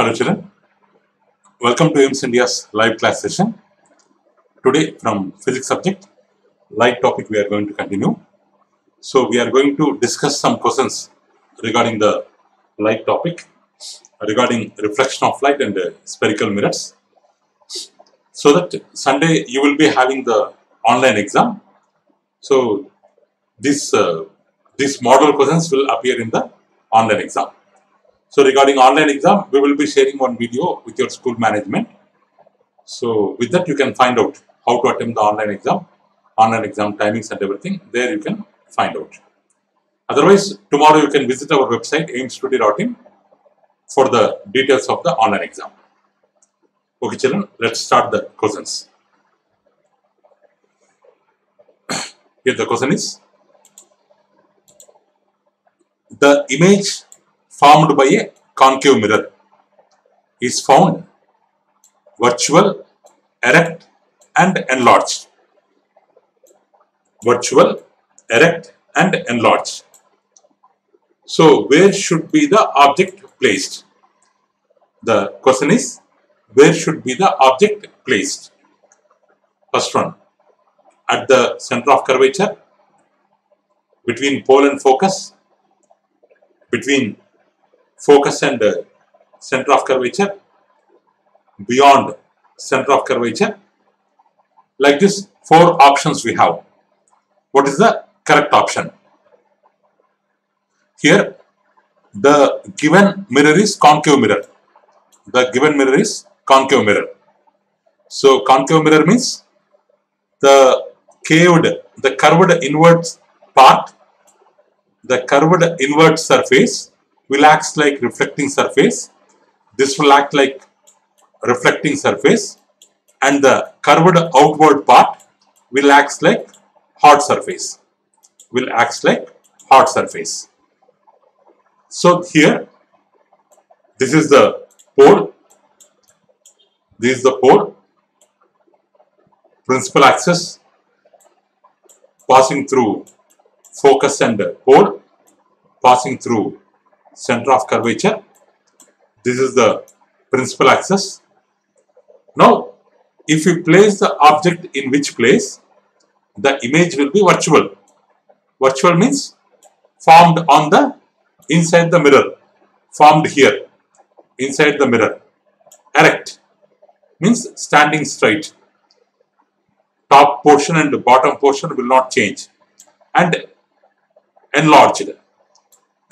Hello children, welcome to AIMS India's live class session. Today from physics subject, light topic we are going to continue. So we are going to discuss some questions regarding the light topic, regarding reflection of light and uh, spherical mirrors. So that Sunday you will be having the online exam. So this uh, model questions will appear in the online exam. So regarding online exam, we will be sharing one video with your school management. So with that, you can find out how to attempt the online exam, online exam timings and everything. There you can find out. Otherwise, tomorrow you can visit our website aimstoday.in for the details of the online exam. Okay, children, let's start the questions. Here the question is the image formed by a concave mirror is found virtual, erect and enlarged. Virtual, erect and enlarged. So where should be the object placed? The question is where should be the object placed? First one at the center of curvature between pole and focus between focus and uh, center of curvature. Beyond center of curvature. Like this four options we have. What is the correct option? Here the given mirror is concave mirror. The given mirror is concave mirror. So concave mirror means the caved the curved inward part the curved inward surface will act like reflecting surface. This will act like reflecting surface and the curved outward part will act like hard surface. Will act like hard surface. So here, this is the pole. This is the pole. Principal axis passing through focus and pole passing through center of curvature. This is the principal axis. Now, if you place the object in which place, the image will be virtual. Virtual means formed on the inside the mirror, formed here, inside the mirror. Erect means standing straight. Top portion and bottom portion will not change. And enlarged.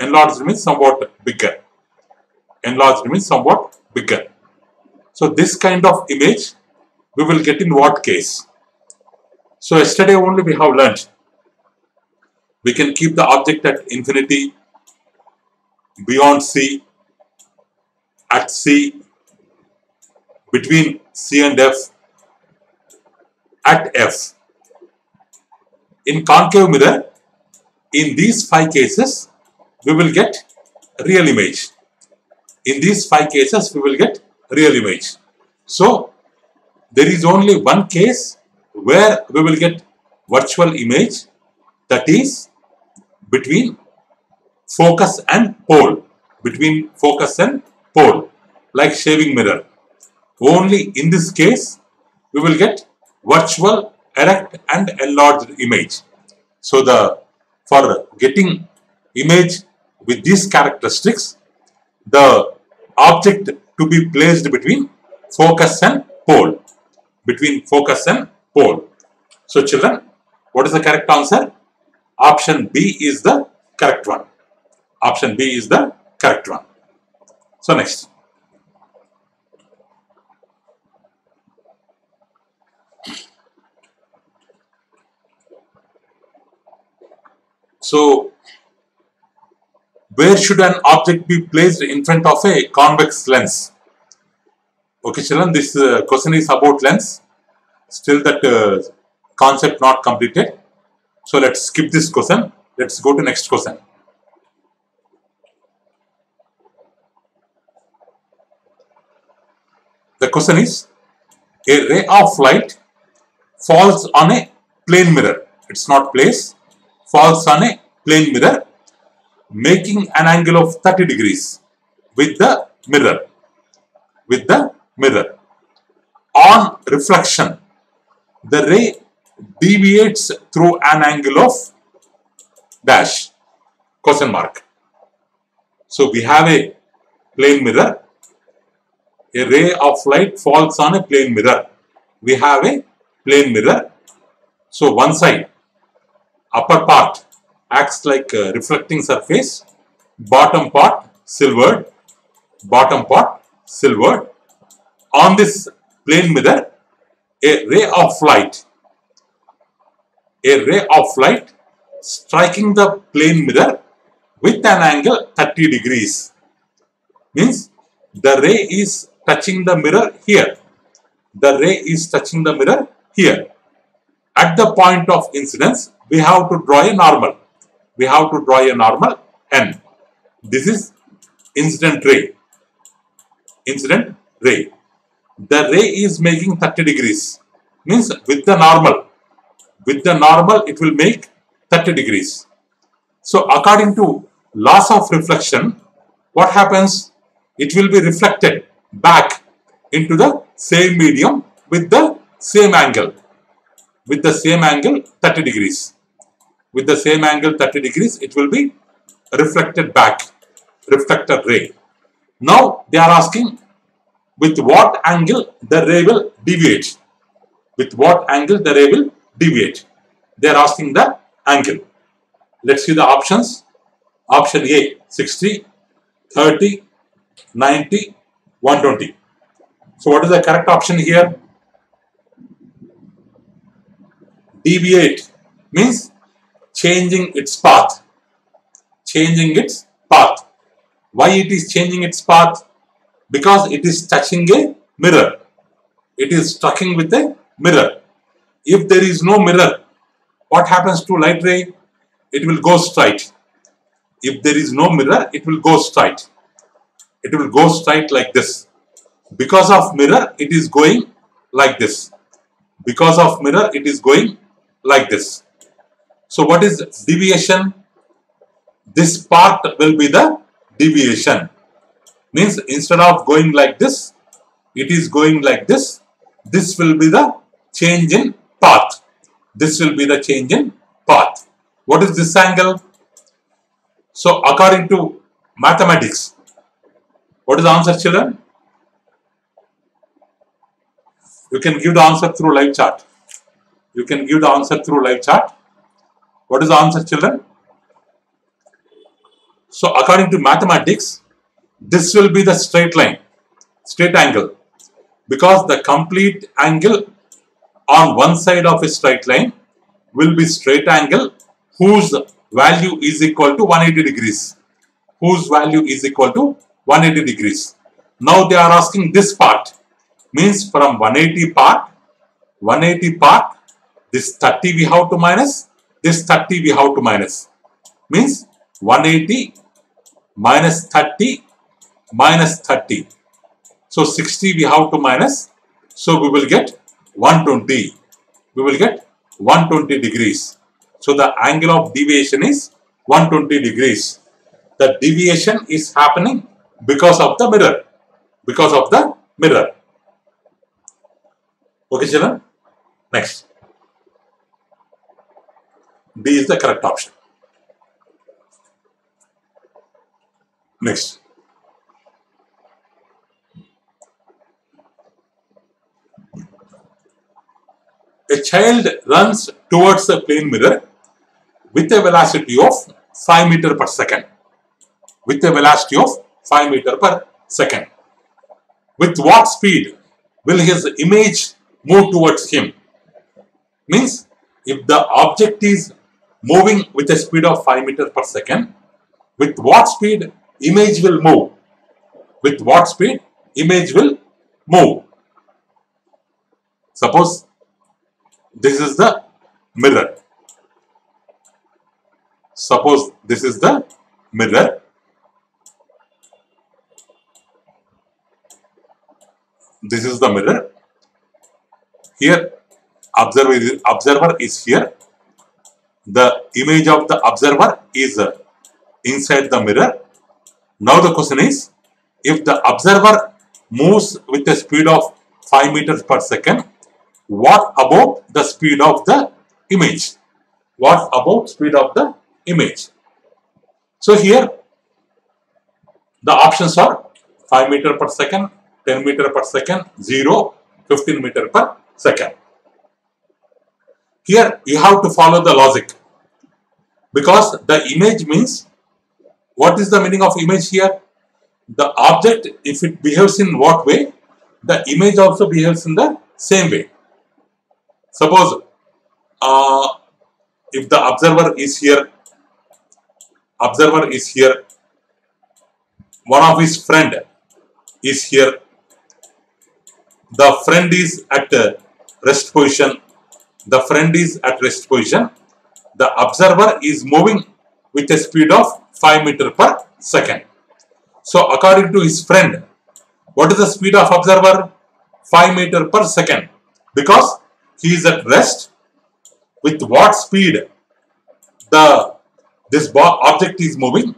Enlarged means somewhat bigger. Enlarged means somewhat bigger. So this kind of image we will get in what case? So yesterday only we have learnt we can keep the object at infinity, beyond C, at C, between C and F, at F. In concave mirror, in these five cases, we will get real image. In these five cases, we will get real image. So, there is only one case where we will get virtual image that is between focus and pole. Between focus and pole, like shaving mirror. Only in this case, we will get virtual, erect and enlarged image. So, the for getting image with these characteristics, the object to be placed between focus and pole. Between focus and pole. So children, what is the correct answer? Option B is the correct one. Option B is the correct one. So next. So, where should an object be placed in front of a convex lens? Okay, children, this uh, question is about lens. Still that uh, concept not completed. So, let's skip this question. Let's go to next question. The question is, a ray of light falls on a plane mirror. It's not place falls on a plane mirror making an angle of 30 degrees with the mirror with the mirror. On reflection, the ray deviates through an angle of dash question mark. So we have a plane mirror. A ray of light falls on a plane mirror. We have a plane mirror. So one side, upper part acts like a reflecting surface, bottom part silvered, bottom part silvered. On this plane mirror, a ray of light, a ray of light striking the plane mirror with an angle 30 degrees. Means the ray is touching the mirror here. The ray is touching the mirror here. At the point of incidence, we have to draw a normal. We have to draw a normal n. This is incident ray. Incident ray. The ray is making 30 degrees. Means with the normal. With the normal, it will make 30 degrees. So according to laws of reflection, what happens? It will be reflected back into the same medium with the same angle. With the same angle 30 degrees. With the same angle 30 degrees, it will be reflected back, reflected ray. Now they are asking with what angle the ray will deviate. With what angle the ray will deviate. They are asking the angle. Let's see the options. Option A 60, 30, 90, 120. So what is the correct option here? Deviate means changing its path. Changing its path. Why it is changing its path? Because it is touching a mirror. It is striking with a mirror. If there is no mirror, what happens to light ray? It will go straight. If there is no mirror, it will go straight. It will go straight like this. Because of mirror, it is going like this. Because of mirror, it is going like this. So what is deviation? This part will be the deviation. Means instead of going like this, it is going like this. This will be the change in path. This will be the change in path. What is this angle? So according to mathematics, what is the answer children? You can give the answer through live chat. You can give the answer through live chart. What is the answer children? So according to mathematics, this will be the straight line, straight angle. Because the complete angle on one side of a straight line will be straight angle whose value is equal to 180 degrees. Whose value is equal to 180 degrees. Now they are asking this part. Means from 180 part, 180 part, this 30 we have to minus, this 30 we have to minus. Means 180 minus 30 minus 30. So 60 we have to minus. So we will get 120. We will get 120 degrees. So the angle of deviation is 120 degrees. The deviation is happening because of the mirror. Because of the mirror. Okay, children? Next. D is the correct option. Next. A child runs towards the plane mirror with a velocity of 5 meter per second. With a velocity of 5 meter per second. With what speed will his image move towards him? Means if the object is moving with a speed of 5 meter per second, with what speed image will move? With what speed image will move? Suppose this is the mirror. Suppose this is the mirror. This is the mirror. Here, observer is, observer is here. The image of the observer is uh, inside the mirror. Now the question is, if the observer moves with a speed of 5 meters per second, what about the speed of the image? What about speed of the image? So here the options are 5 meter per second, 10 meter per second, 0, 15 meter per second. Here you have to follow the logic because the image means what is the meaning of image here? The object if it behaves in what way, the image also behaves in the same way. Suppose uh, if the observer is here, observer is here, one of his friend is here, the friend is at rest position, the friend is at rest position, the observer is moving with a speed of 5 meter per second. So according to his friend, what is the speed of observer? 5 meter per second because he is at rest with what speed the this object is moving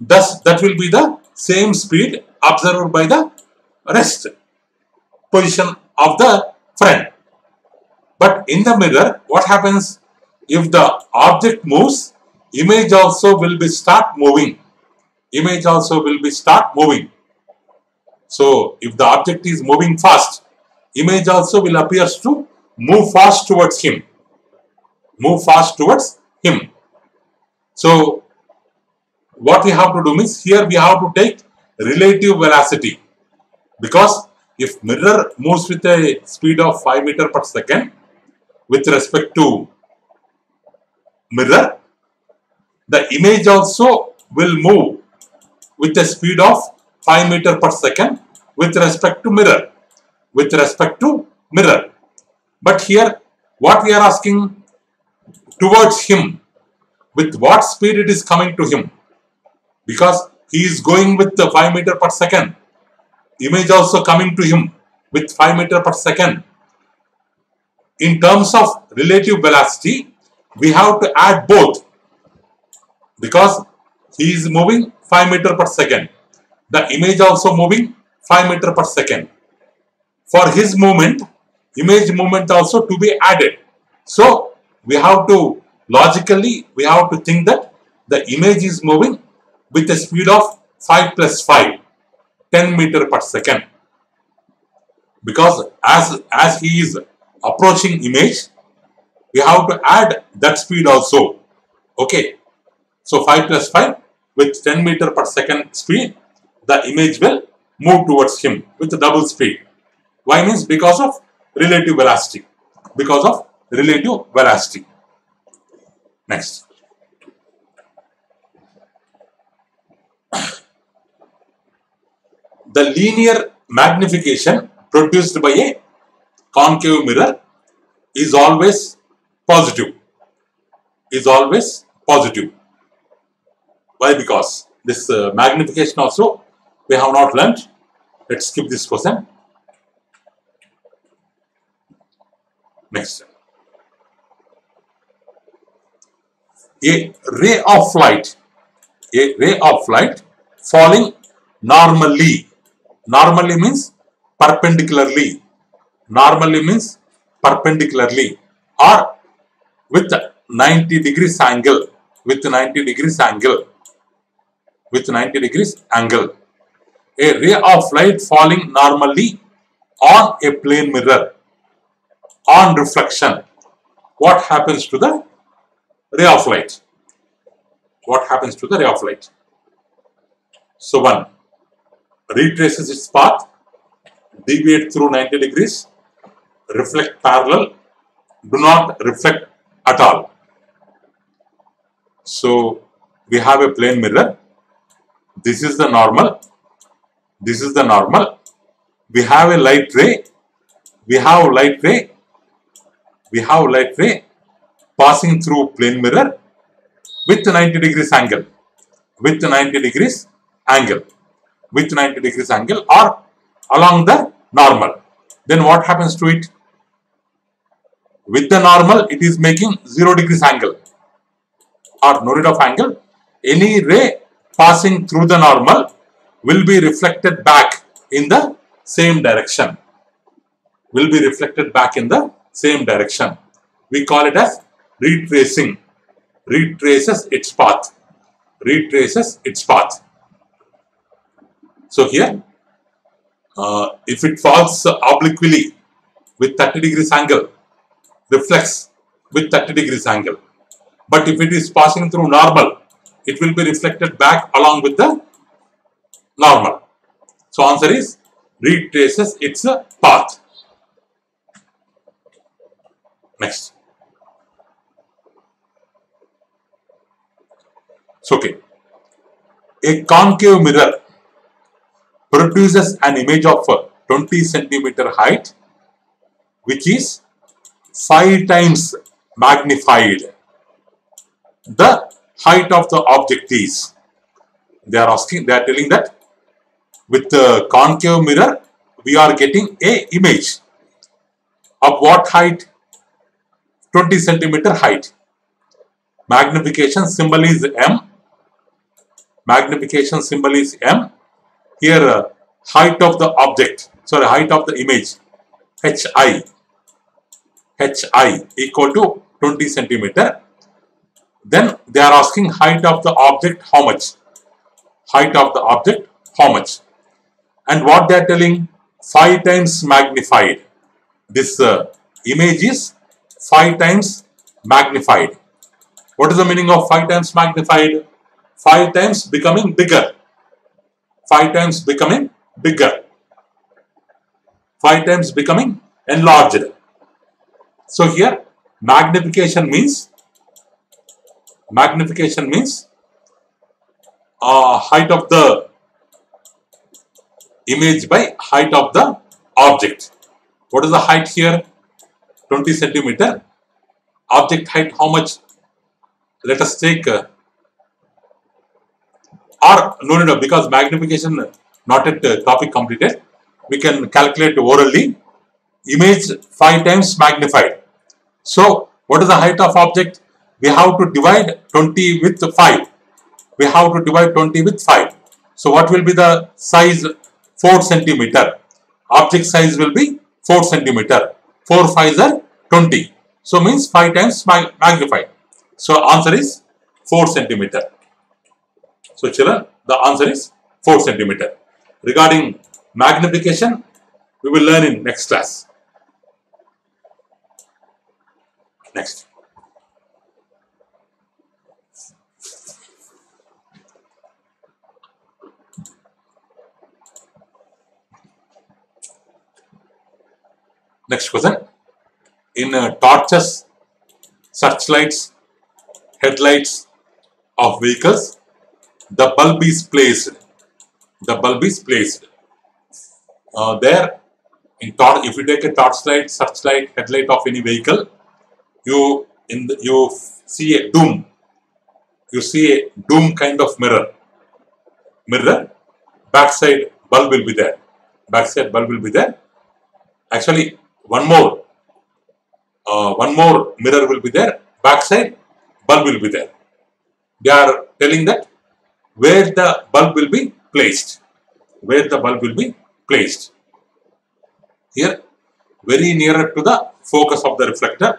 thus that will be the same speed observed by the rest position of the friend but in the mirror what happens if the object moves image also will be start moving. Image also will be start moving. So if the object is moving fast image also will appears to move fast towards him. Move fast towards him. So what we have to do means here we have to take relative velocity. Because if mirror moves with a speed of 5 meter per second with respect to mirror the image also will move with a speed of 5 meter per second with respect to mirror with respect to mirror. But here what we are asking towards him with what speed it is coming to him? Because he is going with the 5 meter per second. Image also coming to him with 5 meter per second. In terms of relative velocity we have to add both because he is moving 5 meter per second. The image also moving 5 meter per second. For his movement, image movement also to be added. So, we have to logically, we have to think that the image is moving with a speed of 5 plus 5, 10 meter per second. Because as, as he is approaching image, we have to add that speed also. Okay. So 5 plus 5 with 10 meter per second speed, the image will move towards him with a double speed. Why means because of relative velocity. Because of relative velocity. Next. The linear magnification produced by a concave mirror is always positive. Is always positive. Why? Because this uh, magnification also we have not learnt. Let's skip this question. Next. A ray of light, a ray of light falling normally. Normally means perpendicularly. Normally means perpendicularly or with 90 degrees angle. With 90 degrees angle with 90 degrees angle. A ray of light falling normally on a plane mirror on reflection. What happens to the ray of light? What happens to the ray of light? So one retraces its path, deviate through 90 degrees, reflect parallel, do not reflect at all. So we have a plane mirror this is the normal. This is the normal. We have a light ray. We have light ray. We have light ray passing through plane mirror with 90 degrees angle. With 90 degrees angle. With 90 degrees angle or along the normal. Then what happens to it? With the normal, it is making 0 degrees angle or no rate of angle. Any ray passing through the normal will be reflected back in the same direction will be reflected back in the same direction. We call it as retracing. Retraces its path. Retraces its path. So here, uh, if it falls obliquely with 30 degrees angle, reflects with 30 degrees angle. But if it is passing through normal, it will be reflected back along with the normal. So answer is retraces its path. Next. So okay. A concave mirror produces an image of 20 centimeter height which is 5 times magnified. The height of the object is. They are asking, they are telling that with the concave mirror, we are getting a image of what height? 20 centimeter height. Magnification symbol is M. Magnification symbol is M. Here, uh, height of the object, sorry, height of the image, HI. HI equal to 20 centimeter then they are asking height of the object how much? Height of the object how much? And what they are telling? 5 times magnified. This uh, image is 5 times magnified. What is the meaning of 5 times magnified? 5 times becoming bigger. 5 times becoming bigger. 5 times becoming enlarged. So here magnification means magnification means uh, height of the image by height of the object. What is the height here? 20 centimeter. Object height how much? Let us take uh, or no no no because magnification not at uh, topic completed. We can calculate orally. Image 5 times magnified. So what is the height of object? we have to divide 20 with 5. We have to divide 20 with 5. So what will be the size? 4 centimeter. Object size will be 4 centimeter. 4 5s are 20. So means 5 times magnified. So answer is 4 centimeter. So children, the answer is 4 centimeter. Regarding magnification, we will learn in next class. Next. Next question. In uh, torches, searchlights, headlights of vehicles, the bulb is placed. The bulb is placed. Uh, there, in torch, if you take a torchlight, searchlight, headlight of any vehicle, you in the, you see a doom. You see a doom kind of mirror. Mirror, backside bulb will be there. Backside bulb will be there. Actually, one more uh, one more mirror will be there backside bulb will be there they are telling that where the bulb will be placed where the bulb will be placed here very nearer to the focus of the reflector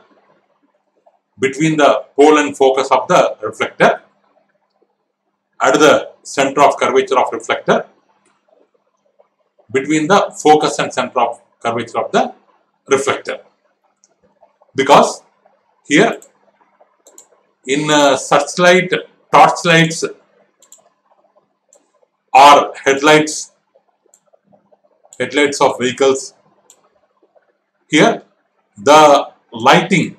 between the pole and focus of the reflector. At the center of curvature of reflector. Between the focus and center of curvature of the reflector. Because here in uh, searchlight torchlights or headlights headlights of vehicles here the lighting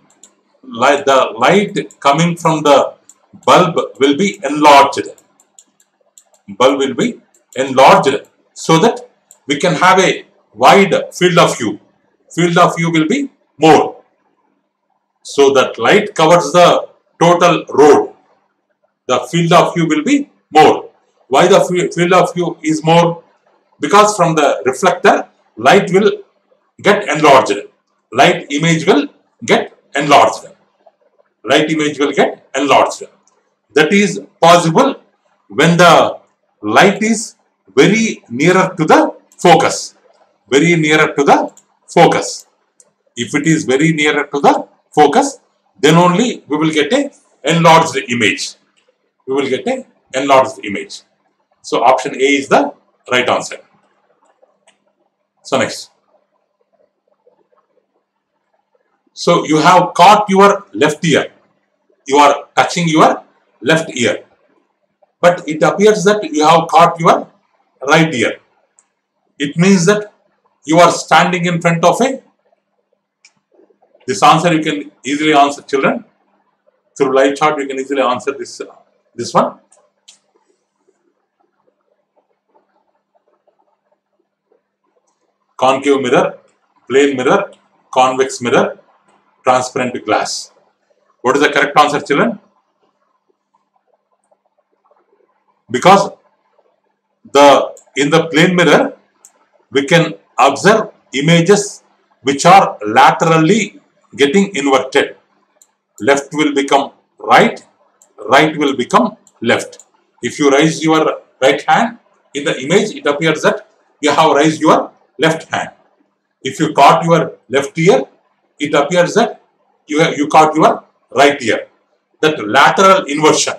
light the light coming from the bulb will be enlarged bulb will be enlarged so that we can have a wide field of view field of view will be more. So that light covers the total road. The field of view will be more. Why the field of view is more? Because from the reflector, light will get enlarged. Light image will get enlarged. Light image will get enlarged. That is possible when the light is very nearer to the focus very nearer to the focus. If it is very nearer to the focus, then only we will get a enlarged image. We will get a enlarged image. So option A is the right answer. So next. So you have caught your left ear. You are touching your left ear. But it appears that you have caught your right ear. It means that you are standing in front of a this answer you can easily answer children through live chart you can easily answer this this one concave mirror plane mirror convex mirror transparent glass. What is the correct answer children? Because the in the plane mirror we can observe images which are laterally getting inverted. Left will become right right will become left. If you raise your right hand in the image it appears that you have raised your left hand. If you caught your left ear it appears that you, have, you caught your right ear. That lateral inversion.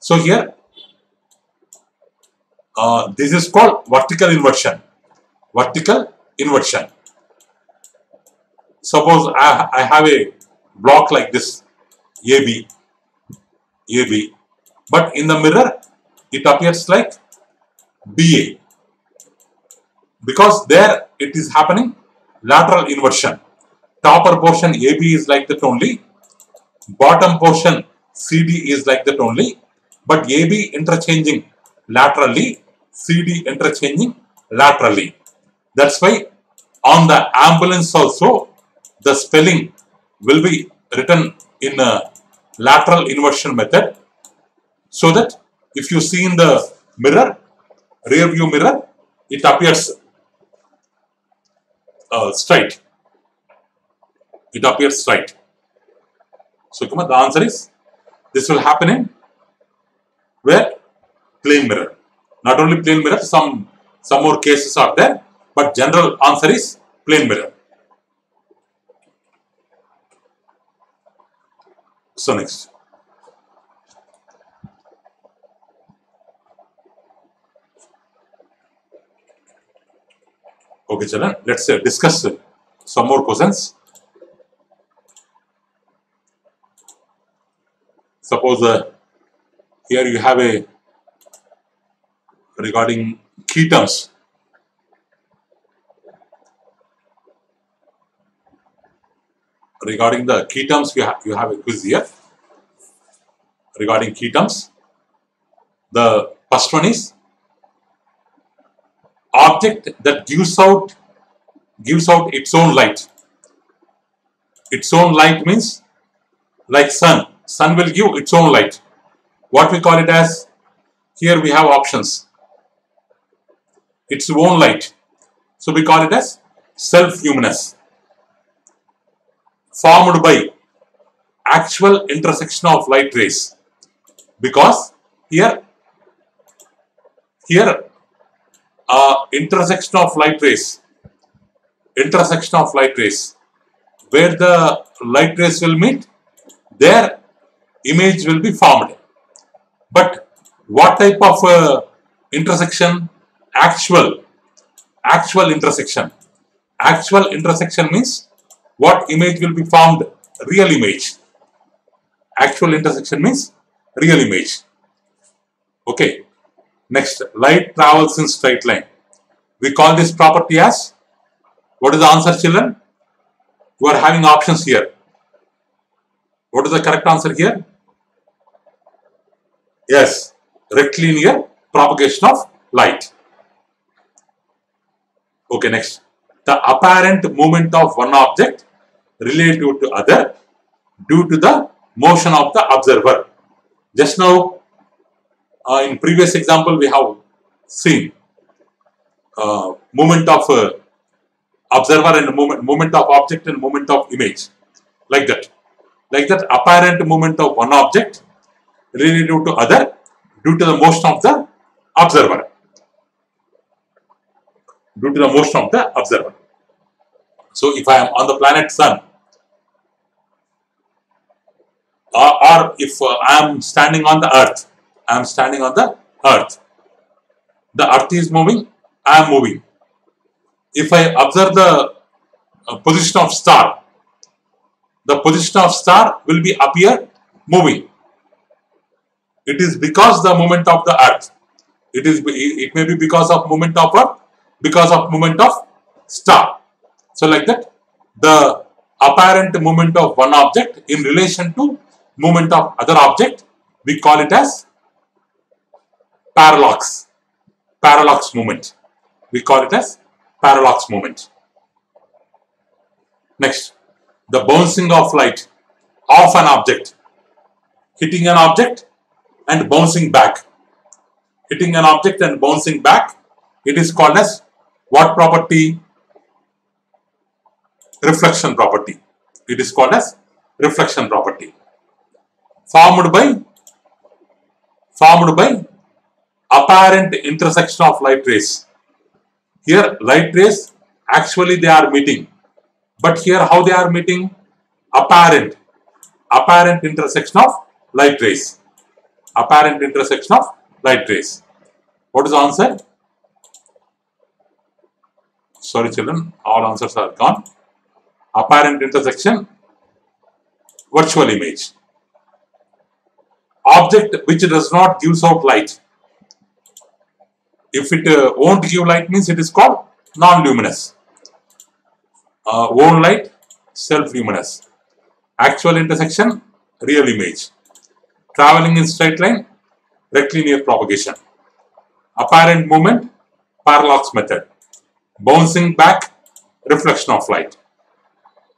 So here uh, this is called vertical inversion. Vertical inversion. Suppose I, I have a block like this AB AB but in the mirror it appears like BA because there it is happening lateral inversion topper portion AB is like that only. Bottom portion CD is like that only. But AB interchanging laterally CD interchanging laterally. That's why on the ambulance also the spelling will be written in a lateral inversion method. So that if you see in the mirror rear view mirror it appears uh, straight it appears right. so come on, the answer is this will happen in where plane mirror not only plane mirror some some more cases are there but general answer is plane mirror So next. Okay, children, let's uh, discuss uh, some more questions. Suppose uh, here you have a regarding key terms. regarding the key terms, you have, you have a quiz here regarding key terms. The first one is object that gives out gives out its own light. Its own light means like sun. Sun will give its own light. What we call it as here we have options. Its own light. So we call it as self-luminous formed by actual intersection of light rays because here here uh, intersection of light rays intersection of light rays where the light rays will meet their image will be formed. But what type of uh, intersection? Actual actual intersection. Actual intersection means what image will be formed? Real image. Actual intersection means real image. Okay next light travels in straight line. We call this property as what is the answer children? You are having options here. What is the correct answer here yes rectilinear propagation of light okay next the apparent movement of one object relative to other due to the motion of the observer. Just now, uh, in previous example, we have seen uh, movement of uh, observer and movement, movement of object and movement of image, like that. Like that, apparent movement of one object relative to other due to the motion of the observer. due to the motion of the observer. So if I am on the planet Sun, or, or if uh, I am standing on the Earth, I am standing on the Earth. The Earth is moving, I am moving. If I observe the uh, position of star, the position of star will be appear moving. It is because the movement of the Earth. It is. It may be because of movement of Earth, because of movement of star. So like that, the apparent movement of one object in relation to movement of other object, we call it as parallax. Parallax movement. We call it as parallax movement. Next, the bouncing of light off an object, hitting an object and bouncing back. Hitting an object and bouncing back, it is called as what property? Reflection property. It is called as reflection property. Formed by formed by apparent intersection of light rays. Here light rays actually they are meeting but here how they are meeting? Apparent. Apparent intersection of light rays. Apparent intersection of light rays. What is the answer? Sorry children, all answers are gone. Apparent intersection, virtual image. Object which does not gives out light. If it uh, won't give light means it is called non-luminous uh, own light, self-luminous. Actual intersection, real image. Traveling in straight line, rectilinear propagation. Apparent movement, parallax method. Bouncing back, reflection of light.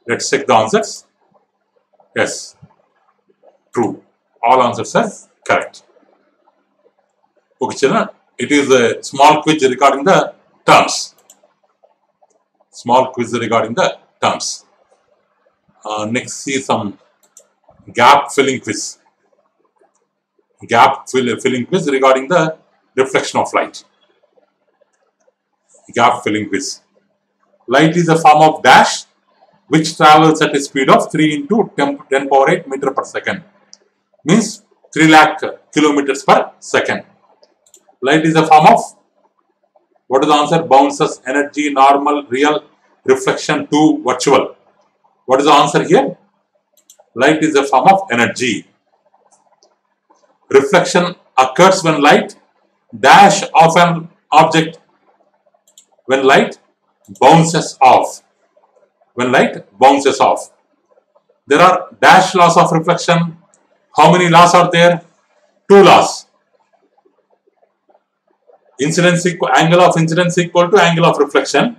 Let's check the answers. Yes, true. All answers are correct. Okay, children, it is a small quiz regarding the terms small quiz regarding the terms. Uh, next, see some gap filling quiz. Gap fill, filling quiz regarding the reflection of light. Gap filling quiz. Light is a form of dash which travels at a speed of 3 into 10, 10 power 8 meter per second. Means 3 lakh kilometers per second. Light is a form of what is the answer? Bounces, energy, normal, real, reflection to virtual. What is the answer here? Light is a form of energy. Reflection occurs when light dash of an object when light bounces off. When light bounces off. There are dash laws of reflection. How many laws are there? Two laws incidence angle of incidence equal to angle of reflection.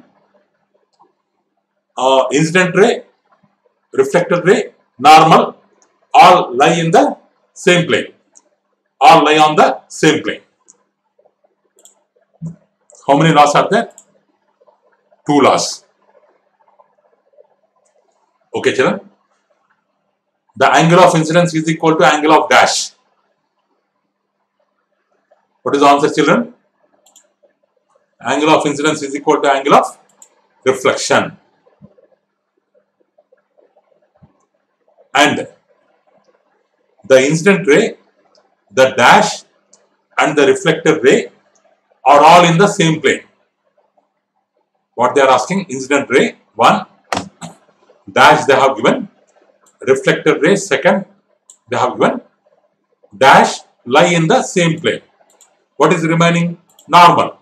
Uh, incident ray, reflected ray, normal, all lie in the same plane. All lie on the same plane. How many laws are there? Two laws. Okay, children. The angle of incidence is equal to angle of dash. What is the answer, children? angle of incidence is equal to angle of reflection. And the incident ray, the dash and the reflected ray are all in the same plane. What they are asking, incident ray, one, dash they have given, reflected ray, second, they have given, dash lie in the same plane. What is remaining? Normal.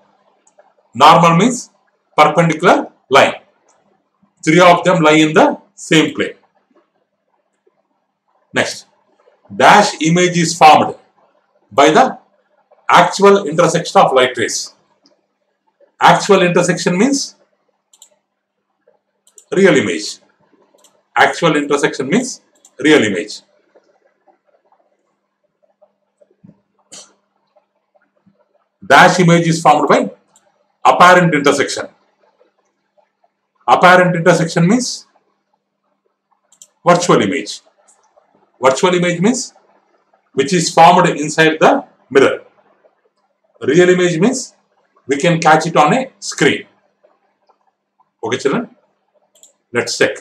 Normal means perpendicular line. Three of them lie in the same plane. Next, dash image is formed by the actual intersection of light rays. Actual intersection means real image. Actual intersection means real image. Dash image is formed by apparent intersection. Apparent intersection means virtual image. Virtual image means which is formed inside the mirror. Real image means we can catch it on a screen. Okay, children? Let's check.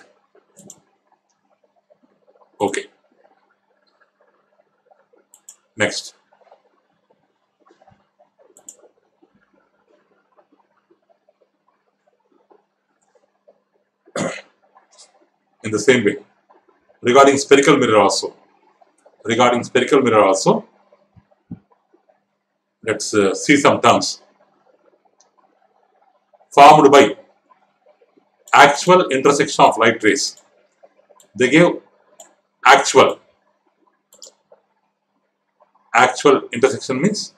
Okay. Next. In the same way, regarding spherical mirror also, regarding spherical mirror also, let's uh, see some terms. Formed by actual intersection of light rays. They gave actual. Actual intersection means.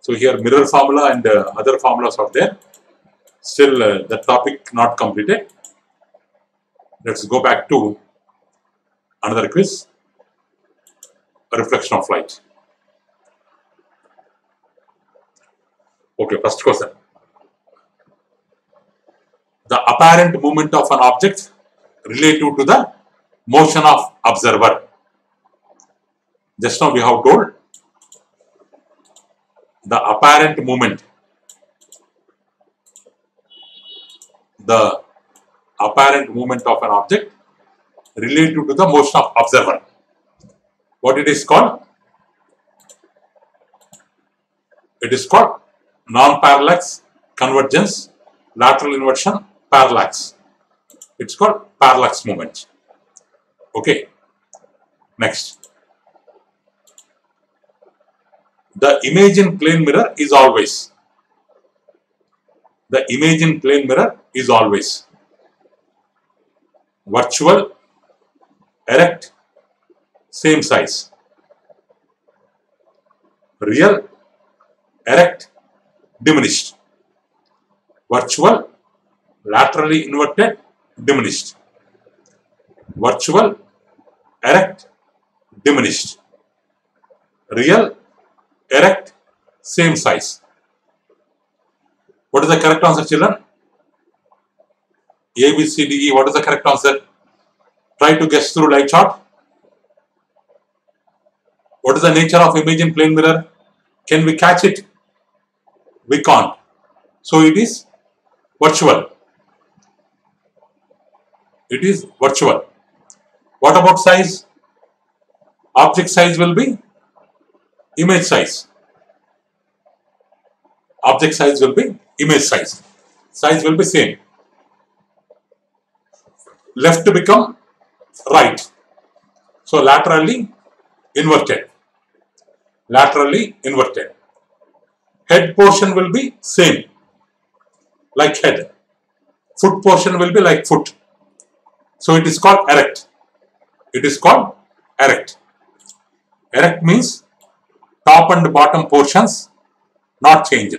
So here mirror formula and uh, other formulas are there. Still uh, the topic not completed. Let's go back to another quiz. A reflection of light. Okay, first question. The apparent movement of an object relative to the motion of observer. Just now we have told the apparent movement. The apparent movement of an object relative to the motion of observer. What it is called? It is called non-parallax convergence, lateral inversion, parallax. It's called parallax movement. Okay. Next. The image in plane mirror is always. The image in plane mirror is always virtual, erect, same size. Real, erect, diminished. Virtual, laterally inverted, diminished. Virtual, erect, diminished. Real, erect, same size. What is the correct answer, children? A, B, C, D, E. What is the correct answer? Try to guess through light chart. What is the nature of image in plane mirror? Can we catch it? We can't. So it is virtual. It is virtual. What about size? Object size will be image size. Object size will be image size. Size will be same. Left to become right. So laterally inverted. Laterally inverted. Head portion will be same like head. Foot portion will be like foot. So it is called erect. It is called erect. Erect means top and bottom portions not changed.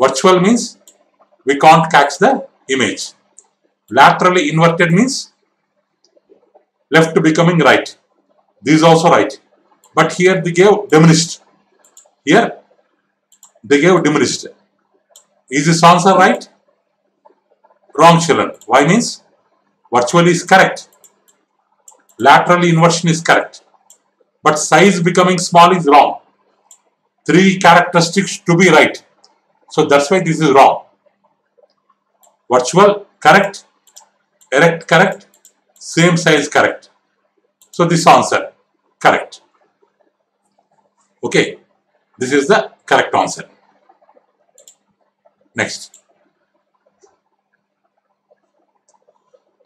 Virtual means we can't catch the image. Laterally inverted means left to becoming right. This is also right. But here they gave diminished. Here they gave diminished. Is this answer right? Wrong children. Why means? Virtually is correct. Laterally inversion is correct. But size becoming small is wrong. Three characteristics to be right. So that's why this is wrong. Virtual correct, erect correct, same size correct. So this answer correct. Okay, this is the correct answer. Next.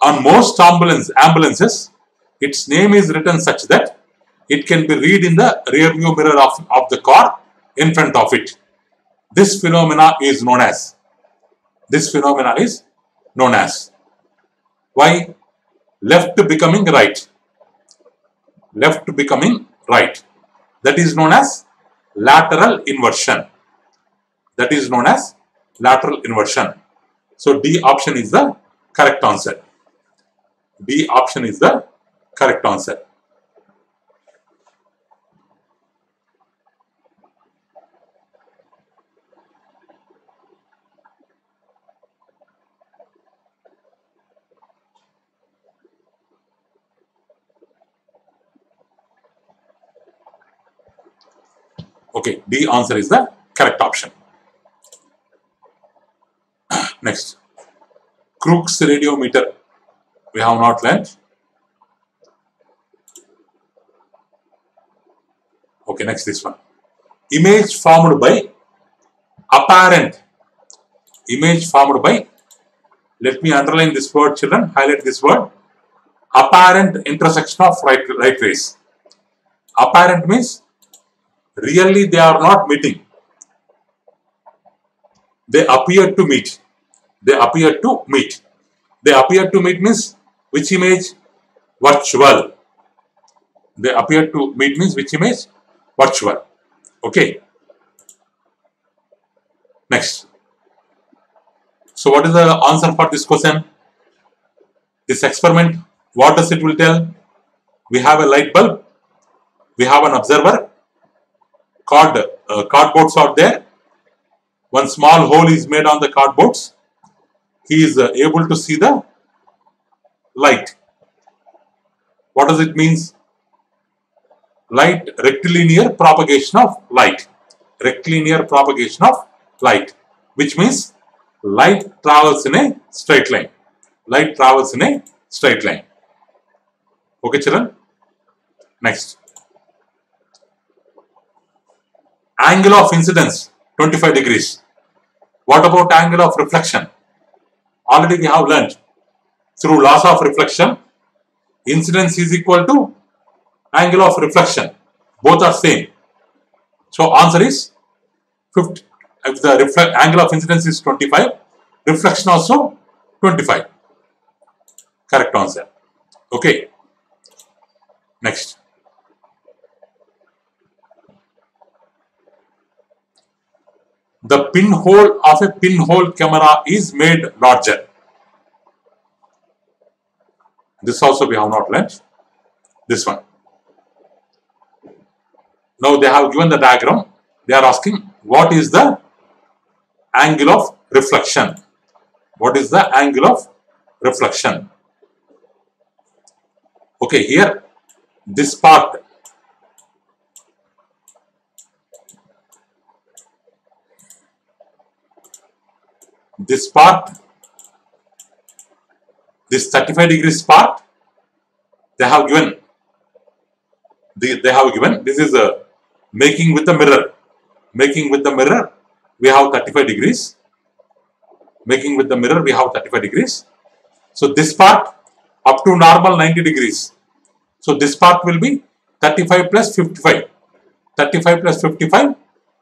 On most ambulance, ambulances, its name is written such that it can be read in the rear view mirror of, of the car in front of it. This phenomena is known as, this phenomena is known as, why? Left to becoming right. Left to becoming right. That is known as lateral inversion. That is known as lateral inversion. So D option is the correct answer. D option is the correct answer. Okay, D answer is the correct option. Next, Crookes radiometer. We have not learned. Okay, next this one. Image formed by apparent. Image formed by, let me underline this word children, highlight this word. Apparent intersection of right, right rays. Apparent means really they are not meeting. They appear to meet. They appear to meet. They appear to meet means which image? Virtual. They appear to meet means which image? Virtual. Okay. Next. So what is the answer for this question? This experiment, what does it will tell? We have a light bulb. We have an observer. Card, uh, cardboards are there. One small hole is made on the cardboards. He is uh, able to see the light. What does it means? Light, rectilinear propagation of light. Rectilinear propagation of light. Which means light travels in a straight line. Light travels in a straight line. Okay children? Next. Angle of incidence 25 degrees. What about angle of reflection? Already we have learned through laws of reflection, incidence is equal to angle of reflection. Both are same. So answer is 50. If the angle of incidence is 25, reflection also 25. Correct answer. Okay. Next. The pinhole of a pinhole camera is made larger. This also we have not learnt. This one. Now they have given the diagram. They are asking what is the angle of reflection. What is the angle of reflection? Okay, here this part this part, this 35 degrees part, they have given, they, they have given, this is a making with the mirror. Making with the mirror, we have 35 degrees. Making with the mirror, we have 35 degrees. So this part up to normal 90 degrees. So this part will be 35 plus 55. 35 plus 55,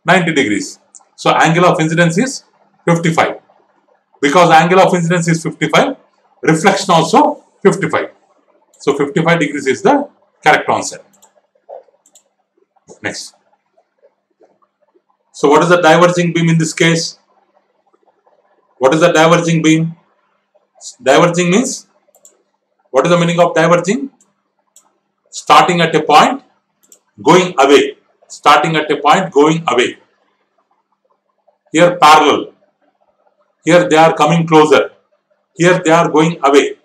90 degrees. So angle of incidence is 55 because angle of incidence is 55, reflection also 55. So 55 degrees is the correct answer. Next. So what is the diverging beam in this case? What is the diverging beam? Diverging means, what is the meaning of diverging? Starting at a point, going away. Starting at a point, going away. Here parallel, here they are coming closer. Here they are going away.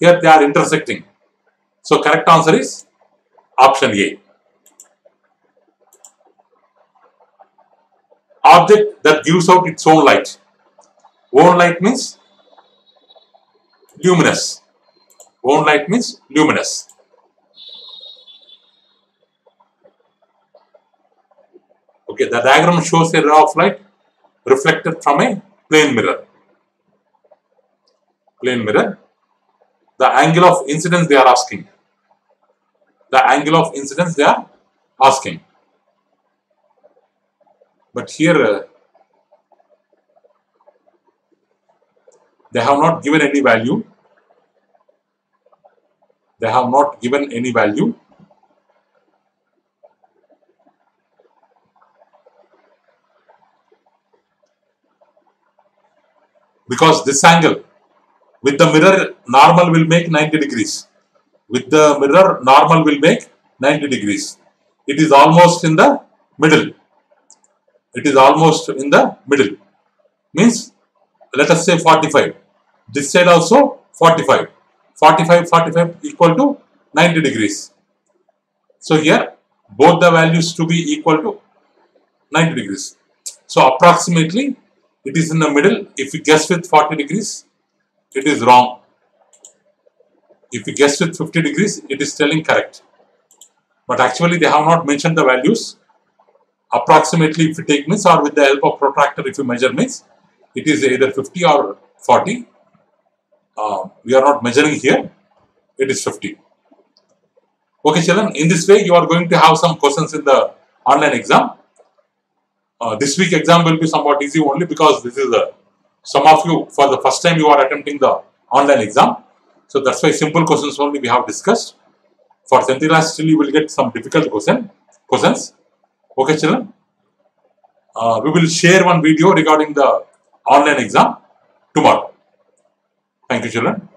Here they are intersecting. So correct answer is option A. Object that gives out its own light. Own light means luminous. Own light means luminous. Okay, the diagram shows a ray of light reflected from a plane mirror. Plane mirror. The angle of incidence they are asking. The angle of incidence they are asking. But here uh, they have not given any value. They have not given any value. Because this angle with the mirror normal will make 90 degrees. With the mirror normal will make 90 degrees. It is almost in the middle. It is almost in the middle. Means let us say 45 this side also 45 45 45 equal to 90 degrees. So here both the values to be equal to 90 degrees. So approximately it is in the middle. If you guess with 40 degrees, it is wrong. If you guess with 50 degrees, it is telling correct. But actually, they have not mentioned the values. Approximately, if you take means or with the help of protractor, if you measure means, it is either 50 or 40. Uh, we are not measuring here. It is 50. Okay, children. In this way, you are going to have some questions in the online exam. Uh, this week exam will be somewhat easy only because this is a some of you for the first time you are attempting the online exam. So that's why simple questions only we have discussed. For Centilla still you will get some difficult question questions. Okay, children. Uh, we will share one video regarding the online exam tomorrow. Thank you, children.